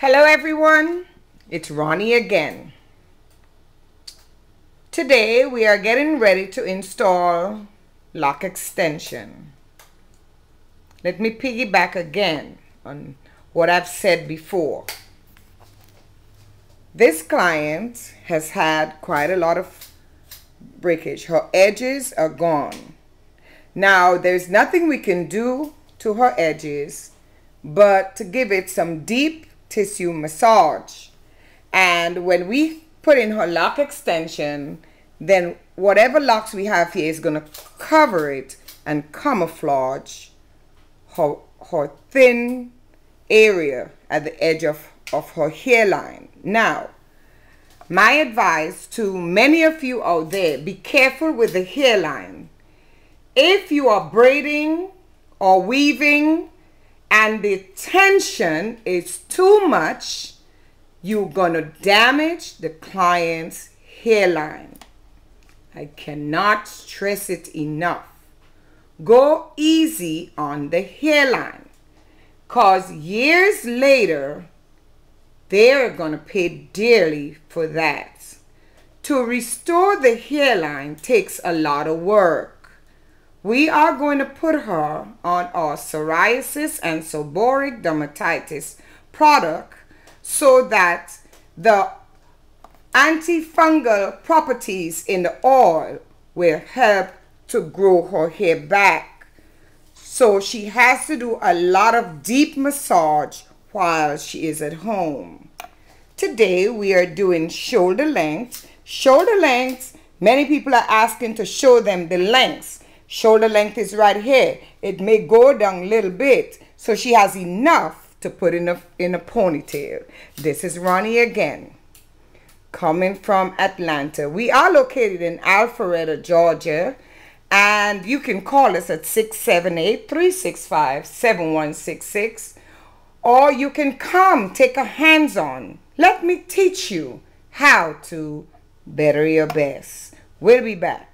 Hello everyone, it's Ronnie again. Today we are getting ready to install loc extension. Let me piggyback again on what I've said before. This client has had quite a lot of breakage. Her edges are gone. Now there's nothing we can do to her edges but to give it some deep tissue massage. And when we put in her loc extension, then whatever locs we have here is going to cover it and camouflage her, her thin area at the edge of, of her hairline. Now, my advice to many of you out there, be careful with the hairline. If you are braiding or weaving and the tension is too much, you're going to damage the client's hairline. I cannot stress it enough. Go easy on the hairline because years later, they're going to pay dearly for that. To restore the hairline takes a lot of work. We are going to put her on our psoriasis and seborrheic dermatitis product so that the antifungal properties in the oil will help to grow her hair back. So she has to do a lot of deep massage while she is at home. Today we are doing shoulder length. Shoulder length, many people are asking to show them the lengths. Shoulder length is right here. It may go down a little bit. So she has enough to put in a, in a ponytail. This is Ronnie again. Coming from Atlanta. We are located in Alpharetta, Georgia. And you can call us at 678-365-7166. Or you can come take a hands-on. Let me teach you how to better your best. We'll be back.